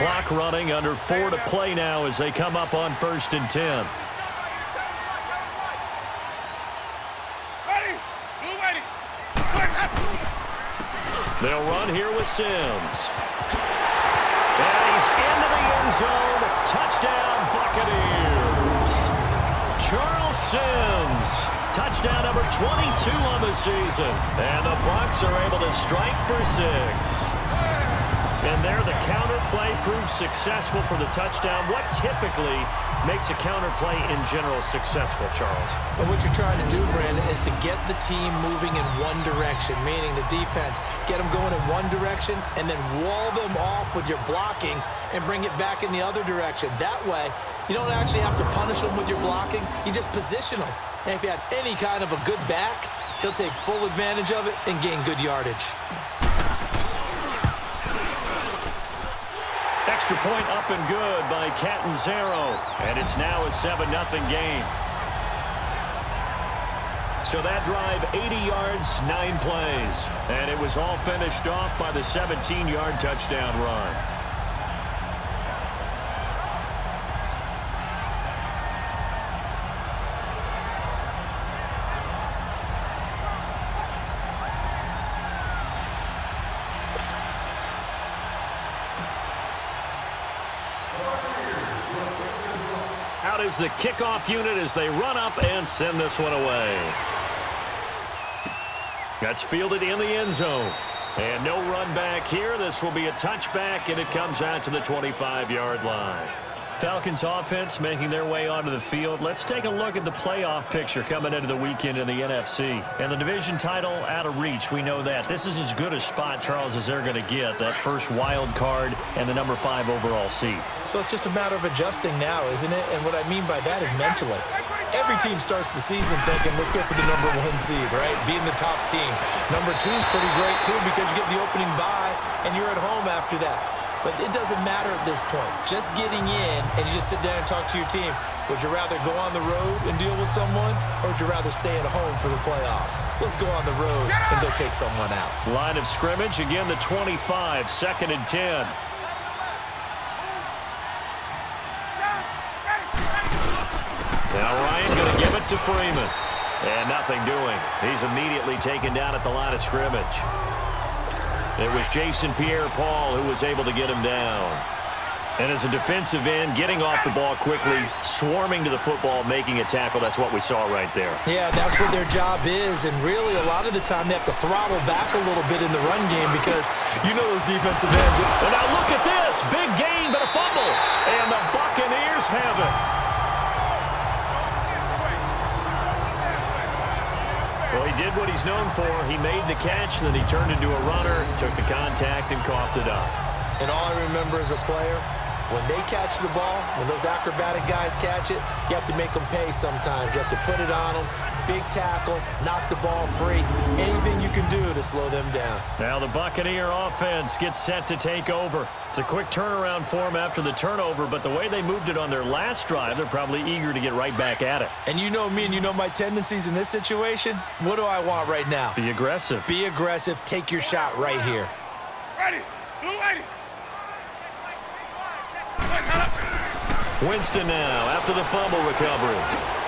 Clock running under four to play now as they come up on first and ten. They'll run here with Sims. And he's into the end zone. Touchdown, Buccaneers. Charles Sims. Touchdown number 22 on the season. And the Bucs are able to strike for six. And there the counter play proves successful for the touchdown. What typically makes a counter play in general successful, Charles? But what you're trying to do, Brandon, is to get the team moving in one direction, meaning the defense, get them going in one direction and then wall them off with your blocking and bring it back in the other direction. That way, you don't actually have to punish them with your blocking. You just position them. And if you have any kind of a good back, he'll take full advantage of it and gain good yardage. Extra point up and good by Catanzaro. And it's now a 7-0 game. So that drive, 80 yards, 9 plays. And it was all finished off by the 17-yard touchdown run. Is the kickoff unit as they run up and send this one away. That's fielded in the end zone. And no run back here. This will be a touchback, and it comes out to the 25-yard line. Falcons offense making their way onto the field. Let's take a look at the playoff picture coming into the weekend in the NFC. And the division title out of reach, we know that. This is as good a spot, Charles, as they're going to get. That first wild card and the number five overall seed. So it's just a matter of adjusting now, isn't it? And what I mean by that is mentally. Every team starts the season thinking, let's go for the number one seed, right? Being the top team. Number two is pretty great, too, because you get the opening bye, and you're at home after that. But it doesn't matter at this point. Just getting in, and you just sit down and talk to your team. Would you rather go on the road and deal with someone, or would you rather stay at home for the playoffs? Let's go on the road and go take someone out. Line of scrimmage, again the 25, second and 10. Now Ryan going to give it to Freeman. And nothing doing. He's immediately taken down at the line of scrimmage. It was Jason Pierre-Paul who was able to get him down. And as a defensive end, getting off the ball quickly, swarming to the football, making a tackle, that's what we saw right there. Yeah, that's what their job is. And really, a lot of the time, they have to throttle back a little bit in the run game because you know those defensive ends. And now look at this. Big gain, but a fumble. And the Buccaneers have it. Well, he did what he's known for. He made the catch, then he turned into a runner, took the contact, and coughed it up. And all I remember as a player, when they catch the ball, when those acrobatic guys catch it, you have to make them pay sometimes. You have to put it on them, big tackle, knock the ball free, anything you can do to slow them down. Now the Buccaneer offense gets set to take over. It's a quick turnaround for them after the turnover, but the way they moved it on their last drive, they're probably eager to get right back at it. And you know me and you know my tendencies in this situation. What do I want right now? Be aggressive. Be aggressive. Take your shot right here. Ready. Blue ready. Winston now after the fumble recovery.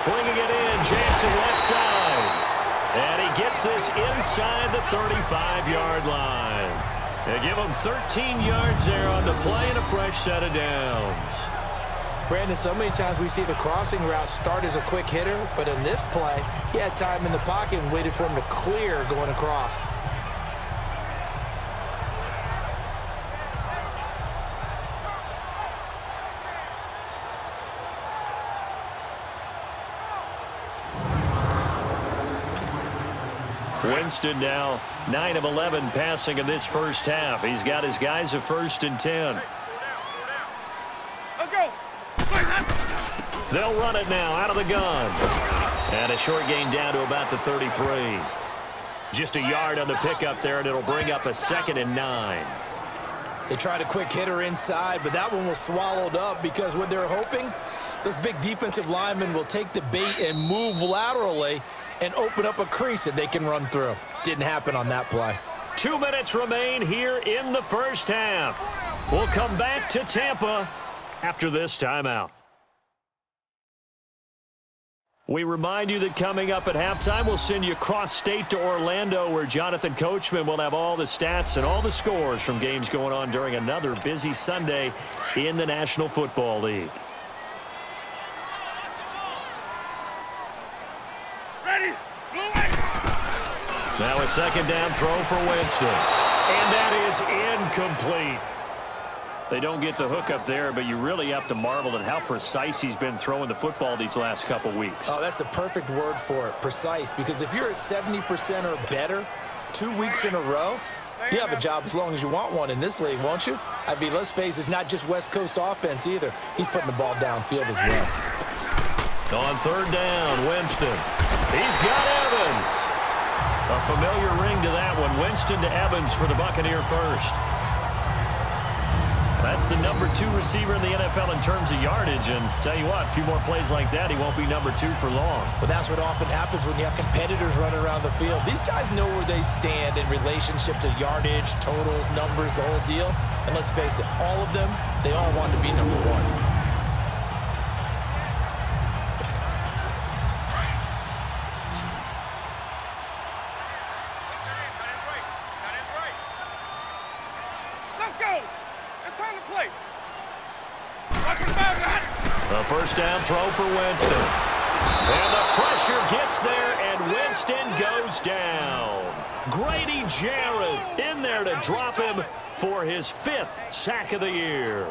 Bringing it in, Jansen left side. And he gets this inside the 35-yard line. They give him 13 yards there on the play and a fresh set of downs. Brandon, so many times we see the crossing route start as a quick hitter, but in this play, he had time in the pocket and waited for him to clear going across. Winston now 9 of 11 passing in this first half. He's got his guys at first and 10. Let's go. They'll run it now out of the gun. And a short gain down to about the 33. Just a yard on the pickup there, and it'll bring up a second and nine. They tried a quick hitter inside, but that one was swallowed up because what they're hoping, those big defensive linemen will take the bait and move laterally and open up a crease that they can run through. Didn't happen on that play. Two minutes remain here in the first half. We'll come back to Tampa after this timeout. We remind you that coming up at halftime, we'll send you cross-state to Orlando where Jonathan Coachman will have all the stats and all the scores from games going on during another busy Sunday in the National Football League. Ready? Blue light. Now a second down throw for Winston. And that is incomplete. They don't get the hook up there, but you really have to marvel at how precise he's been throwing the football these last couple weeks. Oh, that's the perfect word for it, precise. Because if you're at 70% or better two weeks in a row, you have a job as long as you want one in this league, won't you? I mean, let's face it, it's not just West Coast offense either. He's putting the ball downfield as well. On third down, Winston. He's got Evans. A familiar ring to that one. Winston to Evans for the Buccaneer first. That's the number two receiver in the NFL in terms of yardage. And tell you what, a few more plays like that, he won't be number two for long. But that's what often happens when you have competitors running around the field. These guys know where they stand in relationship to yardage, totals, numbers, the whole deal. And let's face it, all of them, they all want to be number one. It's time to play. The first down throw for Winston. And the pressure gets there, and Winston goes down. Grady Jarrett in there to drop him for his fifth sack of the year.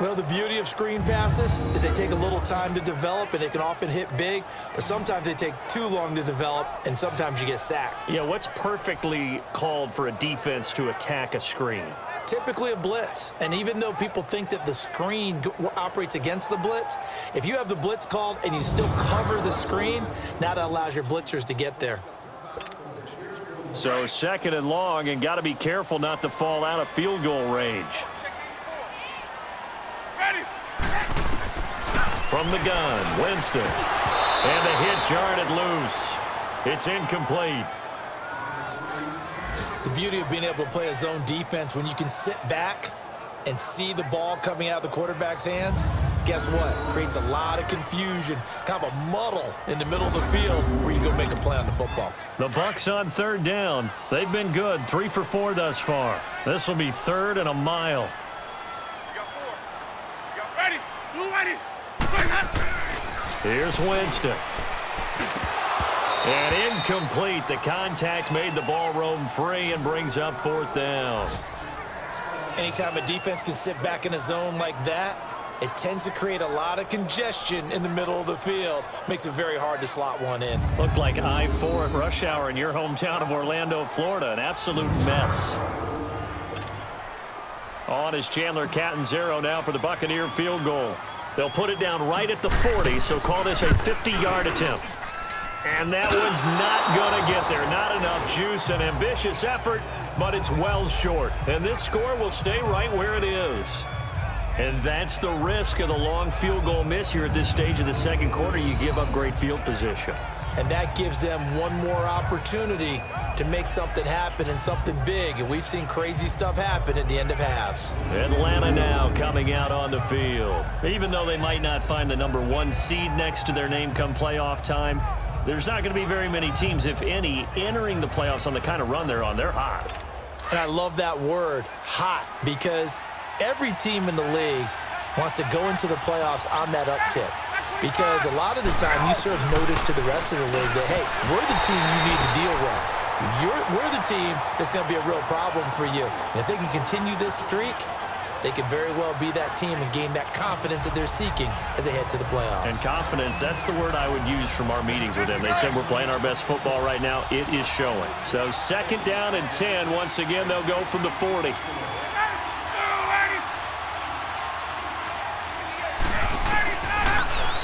Well, the beauty of screen passes is they take a little time to develop, and they can often hit big, but sometimes they take too long to develop, and sometimes you get sacked. Yeah, what's perfectly called for a defense to attack a screen? Typically a blitz, and even though people think that the screen operates against the blitz, if you have the blitz called and you still cover the screen, now that allows your blitzers to get there. So second and long, and got to be careful not to fall out of field goal range. Ready? From the gun, Winston. And the hit jarred it loose. It's incomplete. The beauty of being able to play a zone defense when you can sit back and see the ball coming out of the quarterback's hands, guess what? Creates a lot of confusion, kind of a muddle in the middle of the field where you go make a play on the football. The Bucs on third down. They've been good, three for four thus far. This will be third and a mile. You got four. You got ready? Blue lighty. Play that. Here's Winston. And incomplete. The contact made the ball roam free and brings up fourth down. Anytime a defense can sit back in a zone like that, it tends to create a lot of congestion in the middle of the field. Makes it very hard to slot one in. Looked like I-4 at rush hour in your hometown of Orlando, Florida. An absolute mess. On is Chandler Catanzaro now for the Buccaneer field goal. They'll put it down right at the 40, so call this a 50-yard attempt. And that one's not going to get there. Not enough juice. An ambitious effort, but it's well short. And this score will stay right where it is. And that's the risk of the long field goal miss here at this stage of the second quarter. You give up great field position. And that gives them one more opportunity to make something happen and something big. And we've seen crazy stuff happen at the end of halves. Atlanta now coming out on the field. Even though they might not find the number one seed next to their name come playoff time, there's not going to be very many teams, if any, entering the playoffs on the kind of run they're on. They're hot. And I love that word, hot, because every team in the league wants to go into the playoffs on that uptick. Because a lot of the time you serve notice to the rest of the league that, hey, we're the team you need to deal with. You're, we're the team that's going to be a real problem for you. And if they can continue this streak, they could very well be that team and gain that confidence that they're seeking as they head to the playoffs. And confidence, that's the word I would use from our meetings with them. They said we're playing our best football right now. It is showing. So second down and 10. Once again, they'll go from the 40. Blue lighty.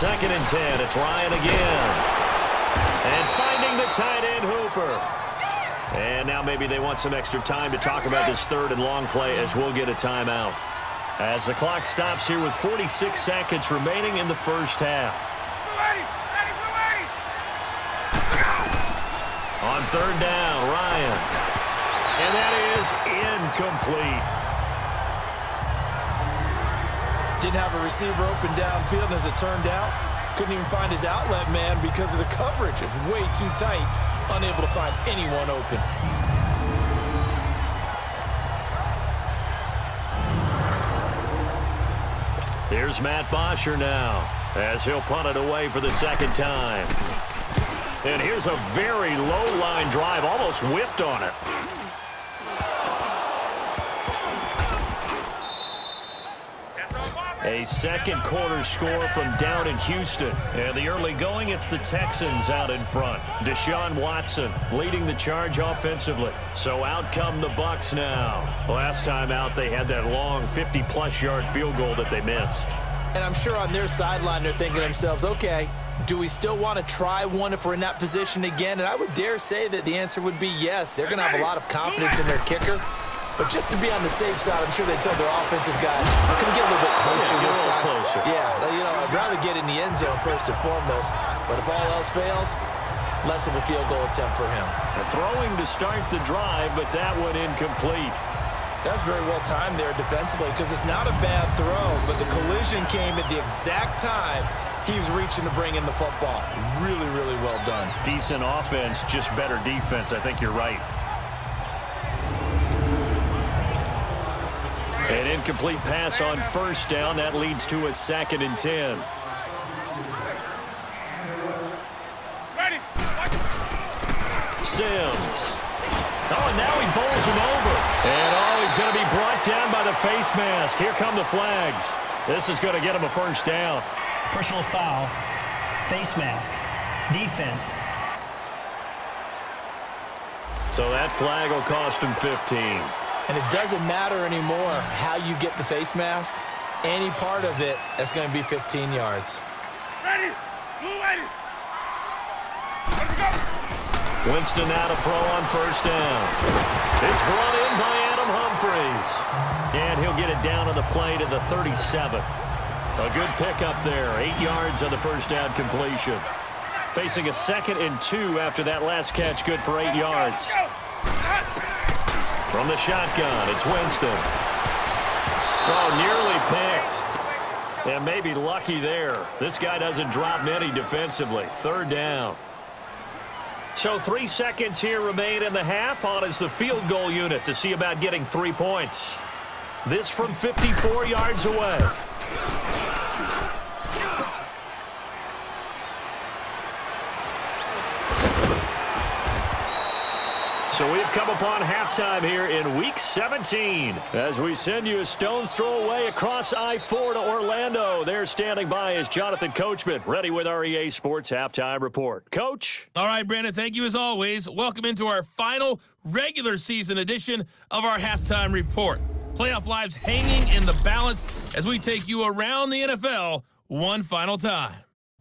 Second and 10. It's Ryan again. And finding the tight end, Hooper. And now maybe they want some extra time to talk about this third and long play as we'll get a timeout. As the clock stops here with 46 seconds remaining in the first half. On third down, Ryan. And that is incomplete. Didn't have a receiver open downfield, as it turned out, couldn't even find his outlet man because of the coverage. It was way too tight, unable to find anyone open. Here's Matt Bosher now as he'll punt it away for the second time. And here's a very low line drive, almost whiffed on it. A second quarter score from down in Houston. And the early going, it's the Texans out in front. Deshaun Watson leading the charge offensively. So out come the Bucs now. Last time out, they had that long 50-plus yard field goal that they missed. And I'm sure on their sideline they're thinking to themselves, okay, do we still want to try one if we're in that position again? And I would dare say that the answer would be yes. They're going to have a lot of confidence in their kicker. But just to be on the safe side, I'm sure they told their offensive guys, can we get a little bit closer yeah, this time? Closer. Yeah, you know, I'd rather get in the end zone first and foremost. But if all else fails, less of a field goal attempt for him. A throwing to start the drive, but that one incomplete. That's very well timed there defensively because it's not a bad throw, but the collision came at the exact time he was reaching to bring in the football. Really, really well done. Decent offense, just better defense. I think you're right. An incomplete pass on first down. That leads to a second and ten. Ready. Sims. Oh, and now he bowls him over. And, oh, he's going to be brought down by the face mask. Here come the flags. This is going to get him a first down. Personal foul, face mask, defense. So that flag will cost him 15. And it doesn't matter anymore how you get the face mask. Any part of it, that's going to be 15 yards. Ready. Blue ready. Go. Winston now to throw on first down. It's brought in by Adam Humphries. And he'll get it down on the play to the 37. A good pickup there. Eight yards on the first down completion. Facing a second and two after that last catch, good for eight yards. From the shotgun, it's Winston. Oh, nearly picked. And maybe lucky there. This guy doesn't drop many defensively. Third down. So three seconds here remain in the half on as the field goal unit to see about getting three points. This from 54 yards away. So we've come upon halftime here in Week 17 as we send you a stone's throw away across I-4 to Orlando. There standing by is Jonathan Coachman, ready with our EA Sports Halftime Report. Coach? All right, Brandon, thank you as always. Welcome into our final regular season edition of our Halftime Report. Playoff lives hanging in the balance as we take you around the NFL one final time.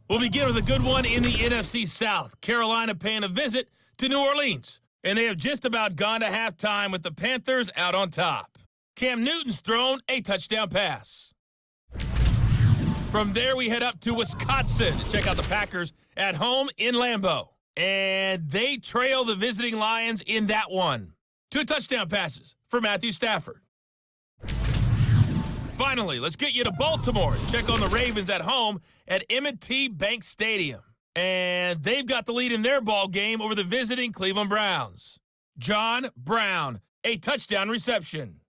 We'll begin with a good one in the NFC South. Carolina paying a visit to New Orleans. And they have just about gone to halftime with the Panthers out on top. Cam Newton's thrown a touchdown pass. From there, we head up to Wisconsin to check out the Packers at home in Lambeau. And they trail the visiting Lions in that one. Two touchdown passes for Matthew Stafford. Finally, let's get you to Baltimore and check on the Ravens at home at M&T Bank Stadium. And they've got the lead in their ball game over the visiting Cleveland Browns. John Brown, a touchdown reception.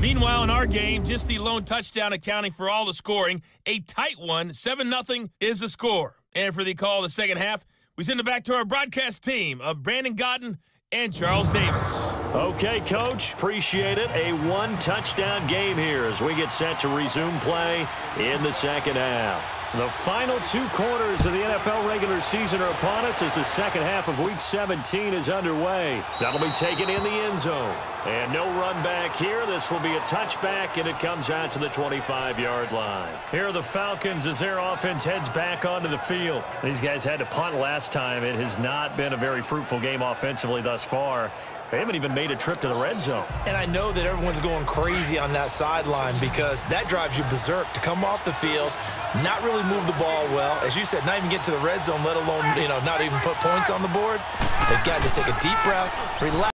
Meanwhile, in our game, just the lone touchdown accounting for all the scoring. A tight one, 7-0 is the score. And for the call of the second half, we send it back to our broadcast team of Brandon Gaudin and Charles Davis. Okay, Coach. Appreciate it. A one-touchdown game here as we get set to resume play in the second half. The final two quarters of the NFL regular season are upon us as the second half of Week 17 is underway. That'll be taken in the end zone. And no run back here. This will be a touchback, and it comes out to the 25-yard line. Here are the Falcons as their offense heads back onto the field. These guys had to punt last time. It has not been a very fruitful game offensively thus far. They haven't even made a trip to the red zone. And I know that everyone's going crazy on that sideline because that drives you berserk to come off the field, not really move the ball well. As you said, not even get to the red zone, let alone, you know, not even put points on the board. They've got to just take a deep breath, relax.